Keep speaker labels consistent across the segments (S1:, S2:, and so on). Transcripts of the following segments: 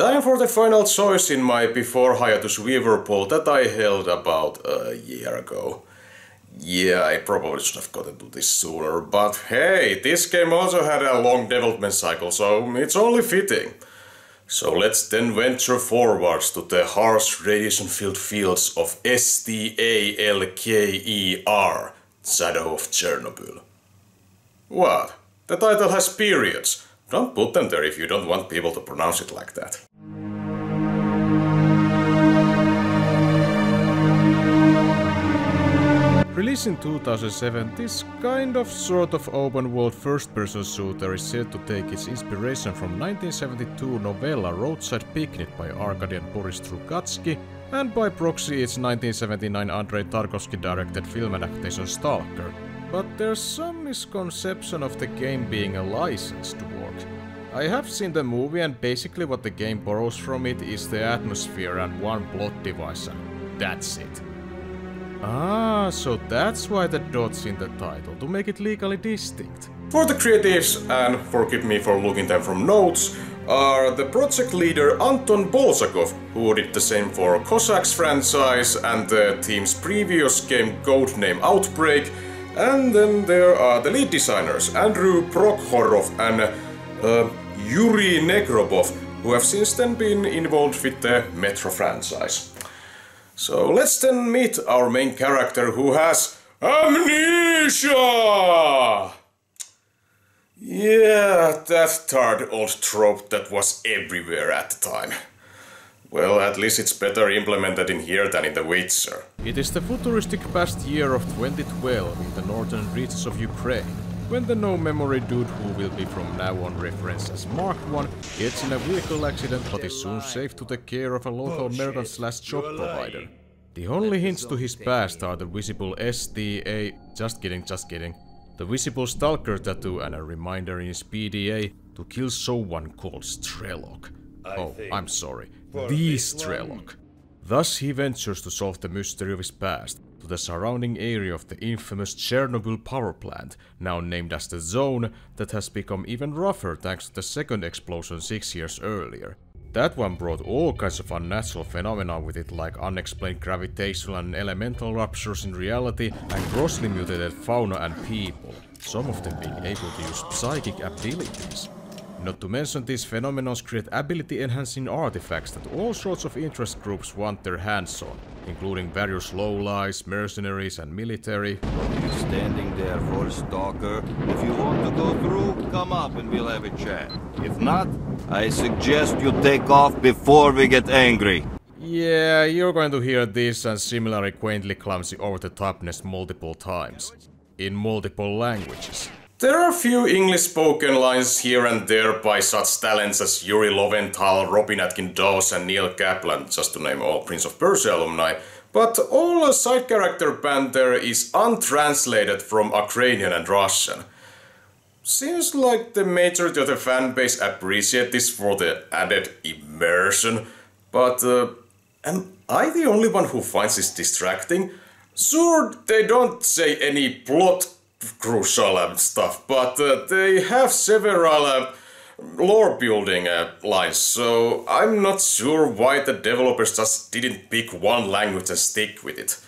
S1: Time for the final choice in my before hiatus Weaver poll that I held about a year ago. Yeah, I probably should have gotten to this sooner, but hey, this game also had a long development cycle, so it's only fitting. So let's then venture forwards to the harsh radiation-filled fields of S-T-A-L-K-E-R, Shadow of Chernobyl. What? The title has periods. Don't put them there if you don't want people to pronounce it like that.
S2: Released in 2007, this kind of sort of open world first person shooter is said to take its inspiration from 1972 novella Roadside Picnic by Arkady Boris Strugatsky and by proxy its 1979 Andrei Tarkovsky directed film adaptation Stalker. But there's some misconception of the game being a licensed work. I have seen the movie and basically what the game borrows from it is the atmosphere and one plot device and that's it. Ah, so that's why the dot's in the title, to make it legally distinct.
S1: For the creatives, and forgive me for looking them from notes, are the project leader Anton Bolshakov, who did the same for Cossacks franchise and the team's previous game Codename Outbreak, and then there are the lead designers Andrew Prokhorov and uh, Yuriy Negrobov, who have since then been involved with the Metro franchise. So let's then meet our main character who has amnesia! Yeah, that tired old trope that was everywhere at the time. Well, at least it's better implemented in here than in The Witcher.
S2: It is the futuristic past year of 2012 in the northern reaches of Ukraine, when the no-memory dude who will be from now on referenced as Mark 1 gets in a vehicle accident but is soon safe to the care of a local American slash job provider. The only hints to his past are the visible STA... Just kidding, just kidding. The visible stalker tattoo and a reminder in his PDA to kill someone called Strelok. Oh, I'm sorry. The Strelok. Thus he ventures to solve the mystery of his past, to the surrounding area of the infamous Chernobyl power plant, now named as the Zone, that has become even rougher thanks to the second explosion six years earlier. That one brought all kinds of unnatural phenomena with it like unexplained gravitational and elemental ruptures in reality and grossly mutated fauna and people, some of them being able to use psychic abilities. Not to mention these phenomena create ability enhancing artifacts that all sorts of interest groups want their hands on, including various lowlights, mercenaries and military.
S3: You standing there for a stalker? If you want to go through, come up and we'll have a chat. If not, I suggest you take off before we get angry.
S2: Yeah, you're going to hear this and similarly quaintly clumsy over-the-topness multiple times. In multiple languages.
S1: There are a few English spoken lines here and there by such talents as Yuri Lowenthal, Robin Atkin Downes and Neil Kaplan, just to name all Prince of Persia alumni, but all side character banter is untranslated from Ukrainian and Russian. Seems like the majority of the fanbase appreciate this for the added immersion, but uh, am I the only one who finds this distracting? Sure, they don't say any plot crucial uh, stuff, but uh, they have several uh, lore building uh, lines, so I'm not sure why the developers just didn't pick one language and stick with it.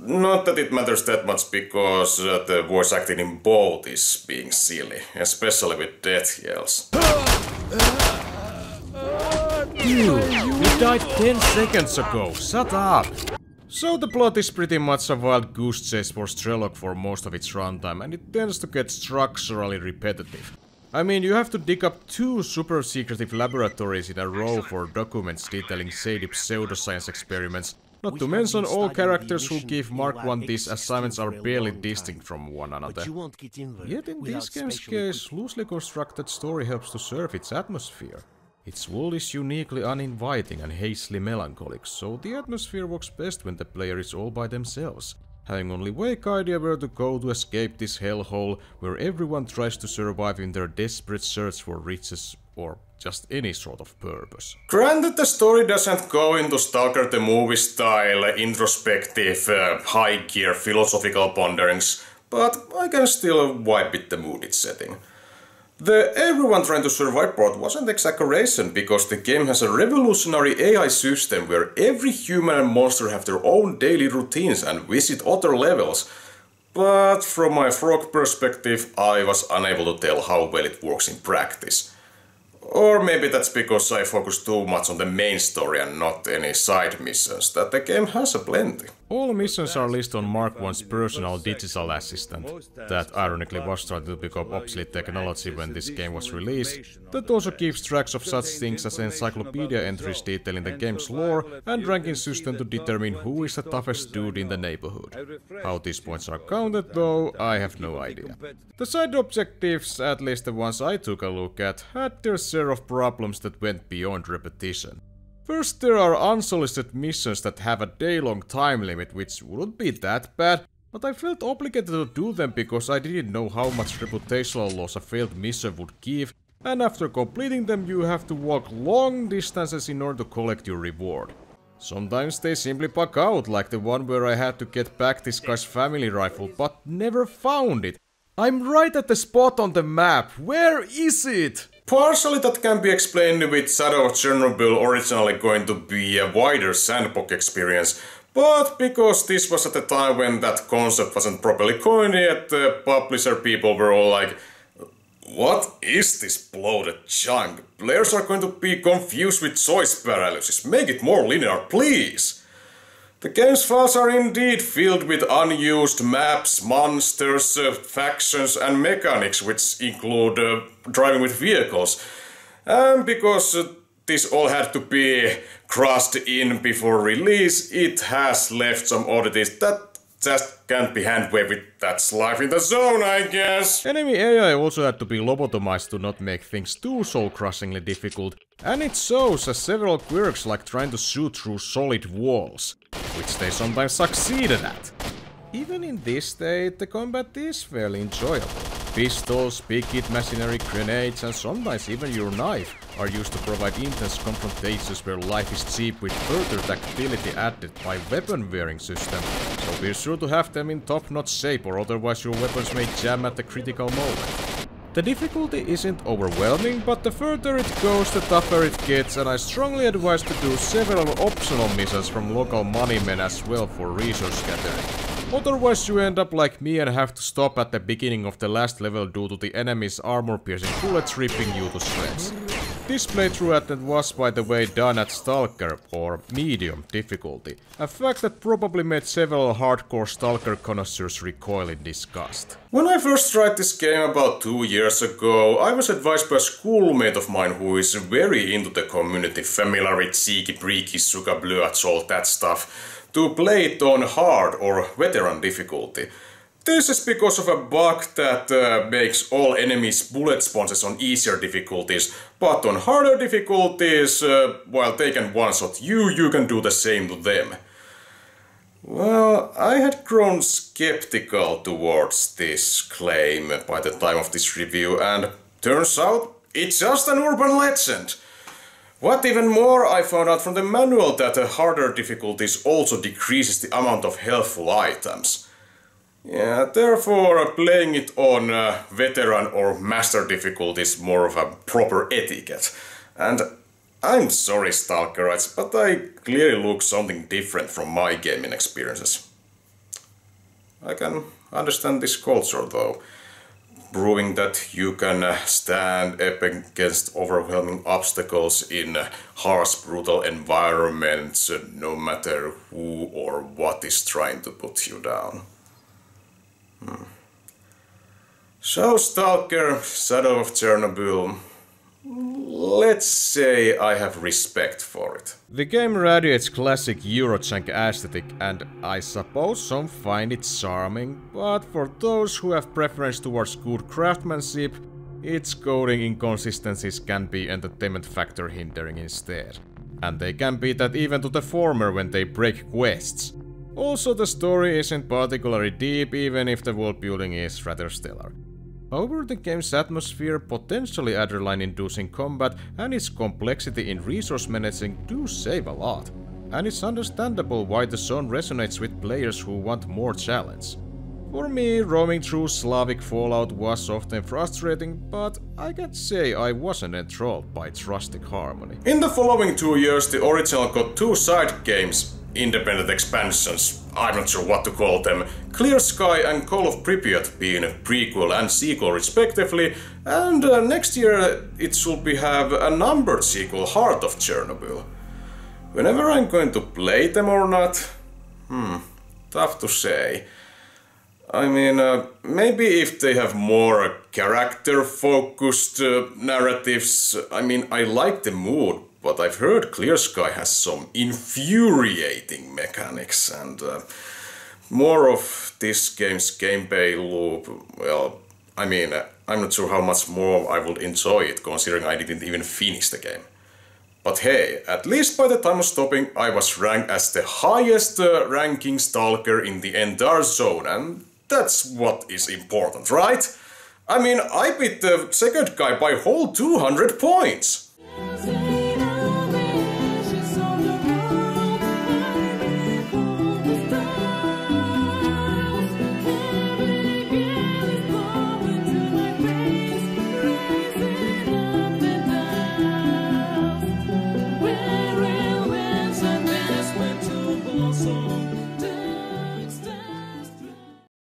S1: Not that it matters that much because uh, the voice acting in both is being silly, especially with death yells.
S2: You, you died 10 seconds ago, shut up! So the plot is pretty much a wild goose chase for Strelok for most of its runtime, and it tends to get structurally repetitive. I mean, you have to dig up two super secretive laboratories in a row for documents detailing shady pseudoscience experiments, not to mention all characters who give Mark 1 these assignments are barely distinct from one another. Yet in this game's case, loosely constructed story helps to serve its atmosphere. Its world is uniquely uninviting and hazily melancholic, so the atmosphere works best when the player is all by themselves, having only vague idea where to go to escape this hellhole where everyone tries to survive in their desperate search for riches or just any sort of purpose.
S1: Granted, the story doesn't go into Stalker the movie style, introspective, uh, high gear philosophical ponderings, but I can still vibe with the mood it's setting. The everyone trying to survive part wasn't exaggeration because the game has a revolutionary AI system where every human and monster have their own daily routines and visit other levels. But from my frog perspective, I was unable to tell how well it works in practice. Or maybe that's because I focus too much on the main story and not any side missions, that the game has a plenty.
S2: All missions are listed on Mark 1's personal digital assistant, that ironically was started to become obsolete technology when this game was released, that also keeps tracks of such things as encyclopedia entries detailing the game's lore and ranking system to determine who is the toughest dude in the neighborhood. How these points are counted though, I have no idea. The side objectives, at least the ones I took a look at, had their share of problems that went beyond repetition. First, there are unsolicited missions that have a day-long time limit, which wouldn't be that bad, but I felt obligated to do them because I didn't know how much reputational loss a failed mission would give, and after completing them you have to walk long distances in order to collect your reward. Sometimes they simply bug out, like the one where I had to get back this guy's family rifle, but never found it. I'm right at the spot on the map, where is it?
S1: Partially that can be explained with Shadow of Chernobyl originally going to be a wider sandbox experience, but because this was at the time when that concept wasn't properly coined yet, the publisher people were all like, what is this bloated junk? Players are going to be confused with choice paralysis. Make it more linear, please! The game's files are indeed filled with unused maps, monsters, uh, factions and mechanics which include uh, driving with vehicles. And because uh, this all had to be crossed in before release, it has left some oddities that just can't be handwaved that's life in the zone, I guess.
S2: Enemy AI also had to be lobotomized to not make things too soul-crushingly difficult, and it shows as several quirks like trying to shoot through solid walls which they sometimes succeeded at. Even in this state, the combat is fairly enjoyable. Pistols, hit machinery, grenades, and sometimes even your knife are used to provide intense confrontations where life is cheap with further tactility added by weapon wearing system, so be sure to have them in top-notch shape or otherwise your weapons may jam at the critical moment. The difficulty isn't overwhelming, but the further it goes, the tougher it gets, and I strongly advise to do several optional missions from local money men as well for resource gathering. Otherwise you end up like me and have to stop at the beginning of the last level due to the enemy's armor-piercing bullets ripping you to shreds. This playthrough attempt was by the way done at Stalker, or medium difficulty, a fact that probably made several hardcore Stalker connoisseurs recoil in disgust.
S1: When I first tried this game about two years ago, I was advised by a schoolmate of mine who is very into the community, familiar with Cheeki Breeki, Sugar Bloods, all that stuff, to play it on hard or veteran difficulty. This is because of a bug that uh, makes all enemies bullet sponges on easier difficulties, but on harder difficulties, uh, while they can one-shot you, you can do the same to them. Well, I had grown skeptical towards this claim by the time of this review, and turns out it's just an urban legend. What even more, I found out from the manual that the harder difficulties also decreases the amount of helpful items. Yeah, therefore playing it on uh, veteran or master difficulty is more of a proper etiquette. And I'm sorry Stalkerites, but I clearly look something different from my gaming experiences. I can understand this culture though, proving that you can uh, stand up against overwhelming obstacles in uh, harsh, brutal environments, uh, no matter who or what is trying to put you down. Hmm. So, Stalker, Shadow of Chernobyl, let's say I have respect for it.
S2: The game radiates classic Eurojank aesthetic and I suppose some find it charming, but for those who have preference towards good craftsmanship, its coding inconsistencies can be entertainment factor hindering instead. And they can be that even to the former when they break quests. Also, the story isn't particularly deep, even if the world building is rather stellar. However, the game's atmosphere, potentially adrenaline-inducing combat, and its complexity in resource managing do save a lot. And it's understandable why the zone resonates with players who want more challenge. For me, roaming through Slavic Fallout was often frustrating, but I can't say I wasn't enthralled by its rustic harmony.
S1: In the following two years, the original got two side games, independent expansions, I'm not sure what to call them, Clear Sky and Call of Pripyat being a prequel and sequel respectively, and uh, next year it should be have a numbered sequel, Heart of Chernobyl. Whenever I'm going to play them or not, hmm, tough to say. I mean, uh, maybe if they have more character focused uh, narratives, I mean, I like the mood, but I've heard Clear Sky has some infuriating mechanics and uh, more of this game's gameplay loop. Well, I mean, uh, I'm not sure how much more I would enjoy it considering I didn't even finish the game. But hey, at least by the time of stopping, I was ranked as the highest uh, ranking stalker in the entire zone, and that's what is important, right? I mean, I beat the second guy by whole 200 points.